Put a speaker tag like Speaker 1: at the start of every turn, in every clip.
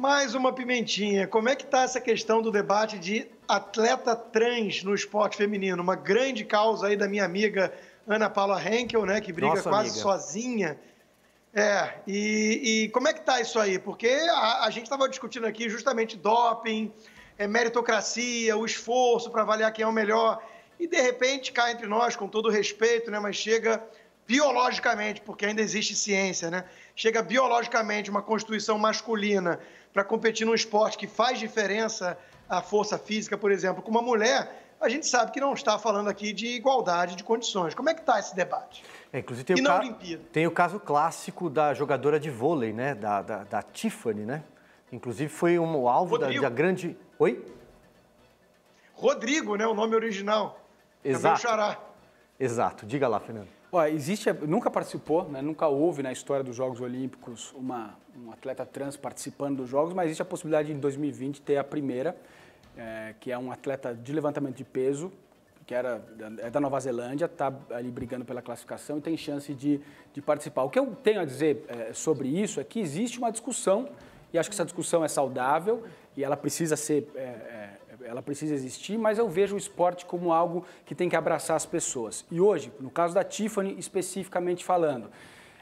Speaker 1: Mais uma pimentinha. Como é que está essa questão do debate de atleta trans no esporte feminino? Uma grande causa aí da minha amiga Ana Paula Henkel, né, que briga Nossa quase amiga. sozinha. É, e, e, como é que tá isso aí? Porque a, a gente estava discutindo aqui justamente doping, é, meritocracia, o esforço para avaliar quem é o melhor, e de repente cai entre nós, com todo respeito, né, mas chega biologicamente, porque ainda existe ciência, né? Chega biologicamente uma constituição masculina para competir num esporte que faz diferença a força física, por exemplo, com uma mulher, a gente sabe que não está falando aqui de igualdade de condições. Como é que está esse debate?
Speaker 2: É, inclusive tem, e o ca... tem o caso clássico da jogadora de vôlei, né? Da, da, da Tiffany, né? Inclusive foi um alvo da, da, grande. Oi?
Speaker 1: Rodrigo, né? O nome original.
Speaker 2: Exato. Exato. Diga lá, Fernando.
Speaker 3: Existe, nunca participou, né, nunca houve na história dos Jogos Olímpicos uma, um atleta trans participando dos Jogos, mas existe a possibilidade de em 2020 ter a primeira, é, que é um atleta de levantamento de peso, que era, é da Nova Zelândia, está ali brigando pela classificação e tem chance de, de participar. O que eu tenho a dizer é, sobre isso é que existe uma discussão, e acho que essa discussão é saudável e ela precisa ser é, é ela precisa existir, mas eu vejo o esporte como algo que tem que abraçar as pessoas. E hoje, no caso da Tiffany especificamente falando,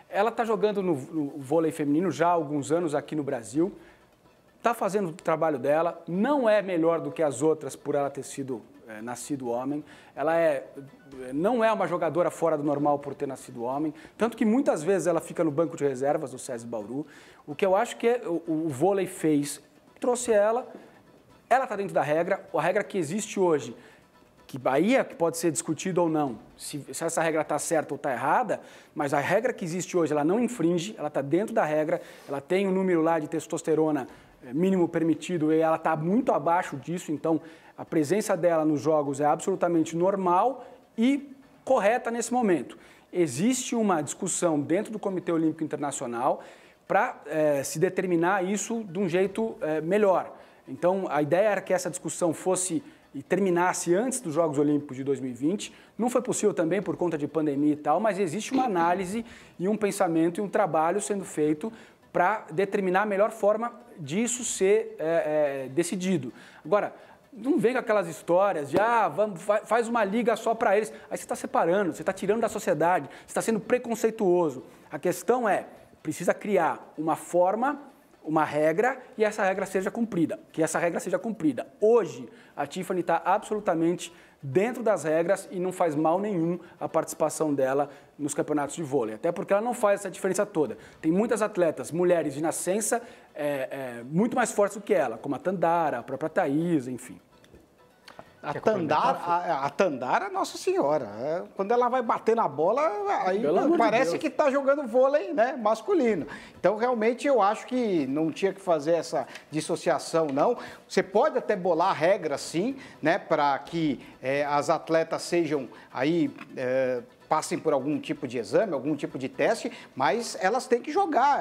Speaker 3: ela está jogando no, no, vôlei feminino já há alguns anos aqui no Brasil, está fazendo o trabalho dela, não é melhor do que as outras por ela ter sido é, nascido homem, ela é, não é uma jogadora fora do normal por ter nascido homem, tanto que muitas vezes ela fica no banco de reservas do SESI Bauru. O que eu acho que é, o, o vôlei fez, trouxe ela ela está dentro da regra, a regra que existe hoje, que Bahia que pode ser discutido ou não, se, se essa regra está certa ou está errada, mas a regra que existe hoje, ela não infringe, ela está dentro da regra, ela tem um número lá de testosterona eh, mínimo permitido e ela está muito abaixo disso, então a presença dela nos jogos é absolutamente normal e correta nesse momento. Existe uma discussão dentro do Comitê Olímpico Internacional para é, se determinar isso de um jeito é, melhor. Então, a ideia era que essa discussão fosse e terminasse antes dos Jogos Olímpicos de 2020. Não foi possível também por conta de pandemia e tal, mas existe uma análise e um pensamento e um trabalho sendo feito para determinar a melhor forma disso ser é, é, decidido. Agora, não vem com aquelas histórias de, ah, vamos, faz uma liga só para eles. Aí você está separando, você está tirando da sociedade, você está sendo preconceituoso. A questão é, precisa criar uma forma uma regra e essa regra seja cumprida, que essa regra seja cumprida. Hoje, a Tiffany está absolutamente dentro das regras e não faz mal nenhum a participação dela nos campeonatos de vôlei, até porque ela não faz essa diferença toda. Tem muitas atletas, mulheres de nascença, é, é, muito mais fortes do que ela, como a Tandara, a própria Thaís, enfim.
Speaker 4: A Tandara, a, a Tandara, Nossa Senhora, é, quando ela vai bater na bola, aí Pelo parece de que está jogando vôlei né, masculino. Então, realmente, eu acho que não tinha que fazer essa dissociação, não. Você pode até bolar regras, sim, né, para que é, as atletas sejam aí... É, passem por algum tipo de exame, algum tipo de teste, mas elas têm que jogar.